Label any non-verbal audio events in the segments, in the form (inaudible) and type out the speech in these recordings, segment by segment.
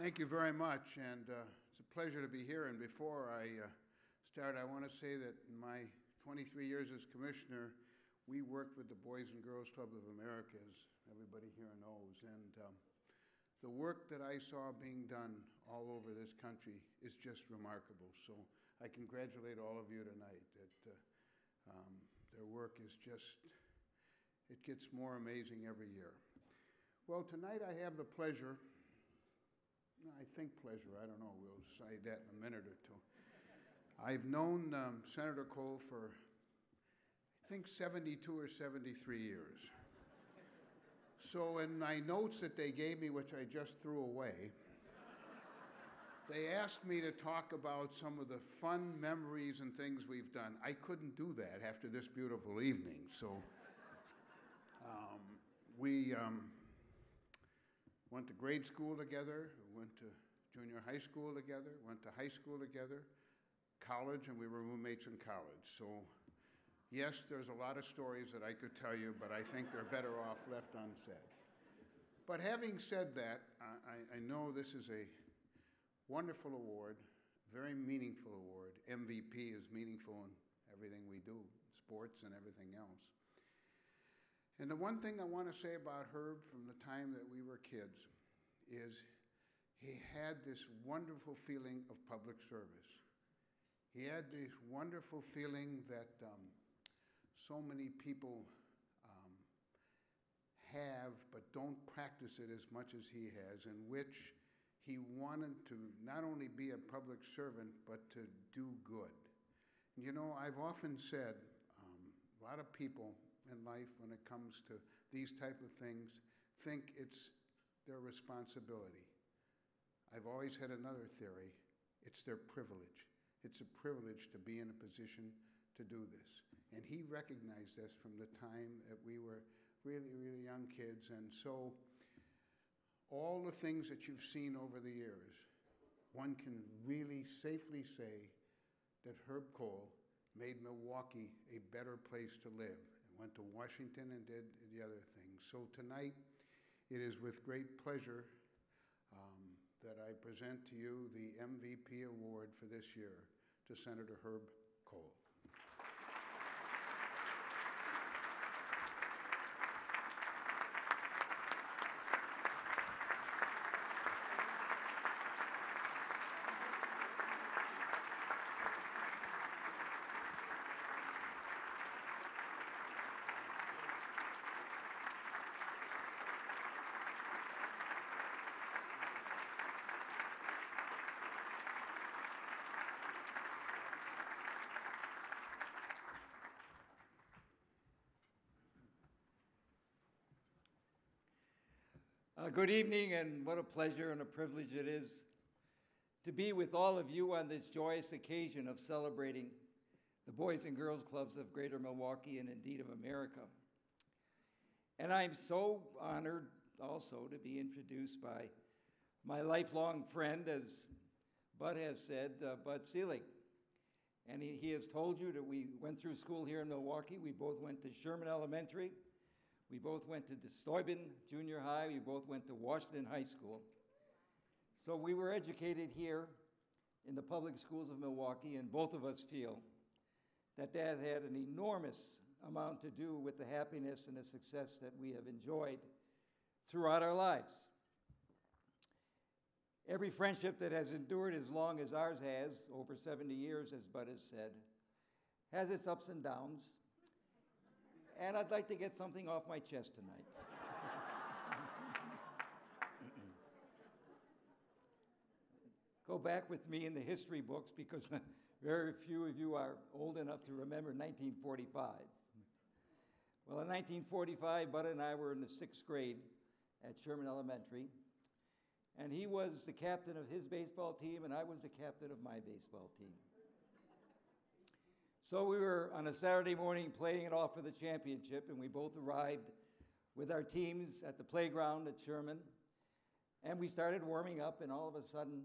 Thank you very much, and uh, it's a pleasure to be here. And before I uh, start, I want to say that in my 23 years as commissioner, we worked with the Boys and Girls Club of America, as everybody here knows. And um, the work that I saw being done all over this country is just remarkable. So I congratulate all of you tonight that uh, um, their work is just, it gets more amazing every year. Well, tonight I have the pleasure I think pleasure. I don't know. We'll decide that in a minute or two. I've known um, Senator Kohl for, I think, 72 or 73 years. So, in my notes that they gave me, which I just threw away, they asked me to talk about some of the fun memories and things we've done. I couldn't do that after this beautiful evening. So, um, we. Um, went to grade school together, went to junior high school together, went to high school together, college, and we were roommates in college. So, yes, there's a lot of stories that I could tell you, but I think they're better off left unsaid. But having said that, I, I know this is a wonderful award, very meaningful award. MVP is meaningful in everything we do, sports and everything else. And the one thing I want to say about Herb from the time that we were kids is he had this wonderful feeling of public service. He had this wonderful feeling that um, so many people um, have but don't practice it as much as he has, in which he wanted to not only be a public servant but to do good. You know, I've often said um, a lot of people in life when it comes to these type of things think it's their responsibility. I've always had another theory. It's their privilege. It's a privilege to be in a position to do this. And he recognized this from the time that we were really, really young kids. And so, all the things that you've seen over the years, one can really safely say that Herb Kohl made Milwaukee a better place to live went to Washington and did the other things. So tonight, it is with great pleasure um, that I present to you the MVP award for this year to Senator Herb Kohl. Uh, good evening, and what a pleasure and a privilege it is to be with all of you on this joyous occasion of celebrating the Boys and Girls Clubs of Greater Milwaukee and indeed of America. And I'm so honored also to be introduced by my lifelong friend, as Bud has said, uh, Bud Selig. And he, he has told you that we went through school here in Milwaukee. We both went to Sherman Elementary we both went to Steuben Junior High. We both went to Washington High School. So we were educated here in the public schools of Milwaukee, and both of us feel that that had an enormous amount to do with the happiness and the success that we have enjoyed throughout our lives. Every friendship that has endured as long as ours has, over 70 years, as Bud has said, has its ups and downs and I'd like to get something off my chest tonight. Go back with me in the history books because (laughs) very few of you are old enough to remember 1945. Well, in 1945, Bud and I were in the sixth grade at Sherman Elementary, and he was the captain of his baseball team, and I was the captain of my baseball team. So we were on a Saturday morning playing it off for the championship, and we both arrived with our teams at the playground at Sherman. And we started warming up, and all of a sudden,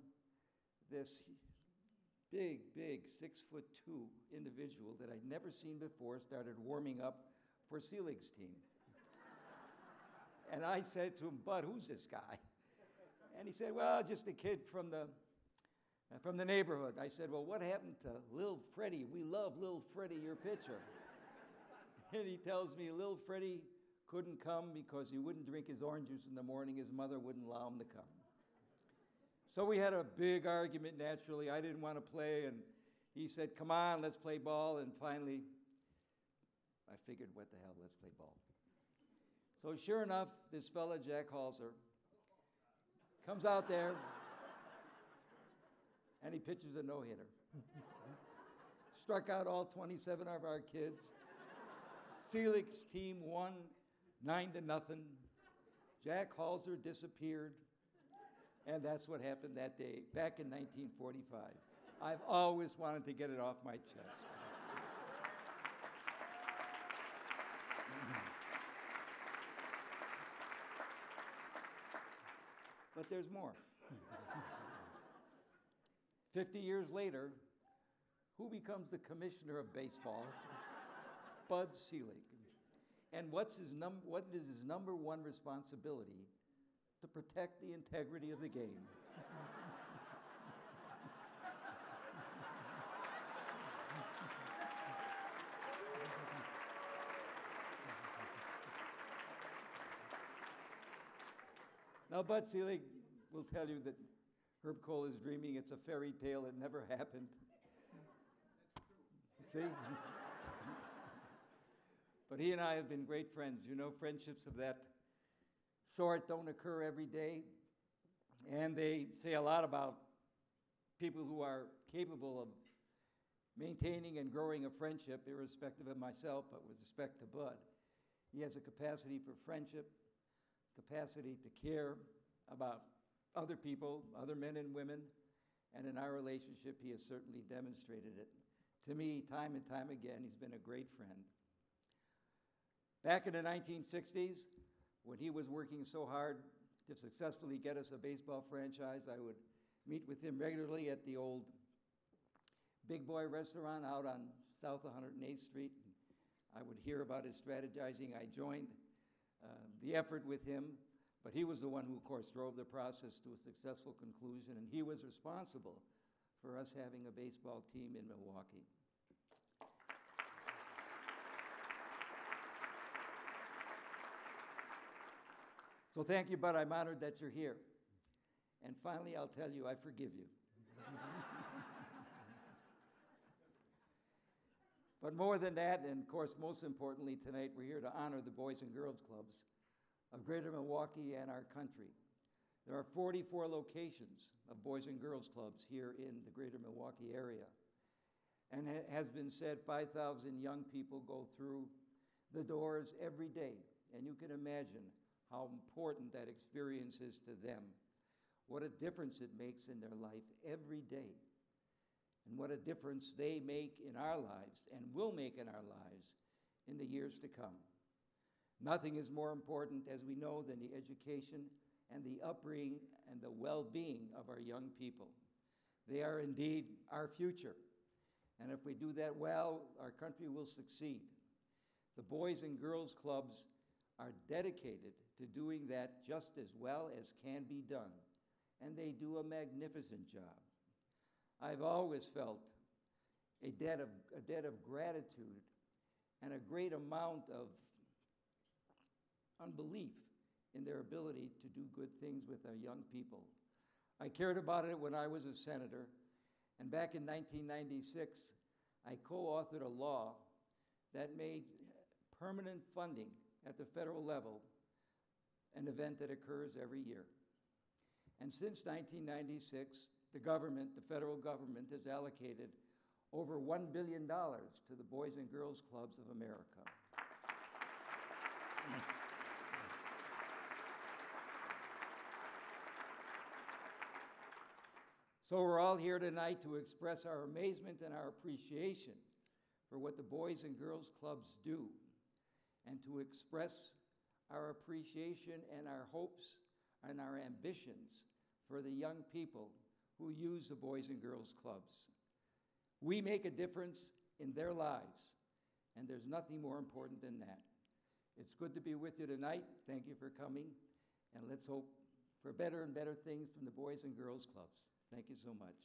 this big, big six foot two individual that I'd never seen before started warming up for Selig's team. (laughs) and I said to him, Bud, who's this guy? And he said, Well, just a kid from the, from the neighborhood. I said, Well, what happened to Lil Freddie? We love Lil Freddie, your pitcher. (laughs) and he tells me Lil Freddie couldn't come because he wouldn't drink his orange juice in the morning. His mother wouldn't allow him to come. So we had a big argument naturally. I didn't want to play, and he said, Come on, let's play ball. And finally, I figured, What the hell, let's play ball. So sure enough, this fella, Jack Halser, comes out there and he pitches a no hitter. (laughs) Struck out all 27 of our kids. Selig's team won nine to nothing. Jack Halser disappeared. And that's what happened that day, back in 1945. I've always wanted to get it off my chest. but there's more. 50 years later, who becomes the commissioner of baseball? (laughs) Bud Selig. And what's his num- what is his number one responsibility? To protect the integrity of the game. (laughs) now, Bud Selig will tell you that Herb Kohl is dreaming it's a fairy tale, it never happened. See? but he and I have been great friends. You know, friendships of that sort don't occur every day. And they say a lot about people who are capable of maintaining and growing a friendship, irrespective of myself, but with respect to Bud. He has a capacity for friendship, capacity to care about other people, other men and women, and in our relationship, he has certainly demonstrated it. To me, time and time again, he's been a great friend. Back in the 1960s, when he was working so hard to successfully get us a baseball franchise, I would meet with him regularly at the old Big Boy restaurant out on South 108th Street. I would hear about his strategizing. I joined uh, the effort with him, but he was the one who, of course, drove the process to a successful conclusion, and he was responsible for us having a baseball team in Milwaukee. So thank you, Bud. I'm honored that you're here. And finally, I'll tell you, I forgive you. (laughs) but more than that, and of course, most importantly, tonight we're here to honor the Boys and Girls Clubs of Greater Milwaukee and our country. There are 44 locations of Boys and Girls Clubs here in the Greater Milwaukee area. And it has been said 5,000 young people go through the doors every day. And you can imagine how important that experience is to them, what a difference it makes in their life every day, and what a difference they make in our lives and will make in our lives in the years to come. Nothing is more important, as we know, than the education and the upbringing and the well being of our young people. They are indeed our future. And if we do that well, our country will succeed. The Boys and Girls Clubs are dedicated to doing that just as well as can be done, and they do a magnificent job. I've always felt a debt of, a debt of gratitude and a great amount of unbelief in their ability to do good things with our young people. I cared about it when I was a senator, and back in 1996, I co authored a law that made permanent funding at the federal level an event that occurs every year. And since 1996, the government, the federal government, has allocated over $1 billion to the Boys and Girls Clubs of America. So we're all here tonight to express our amazement and our appreciation for what the Boys and Girls Clubs do and to express our appreciation and our hopes and our ambitions for the young people who use the Boys and Girls Clubs. We make a difference in their lives, and there's nothing more important than that. It's good to be with you tonight. Thank you for coming, and let's hope for better and better things from the Boys and Girls Clubs. Thank you so much.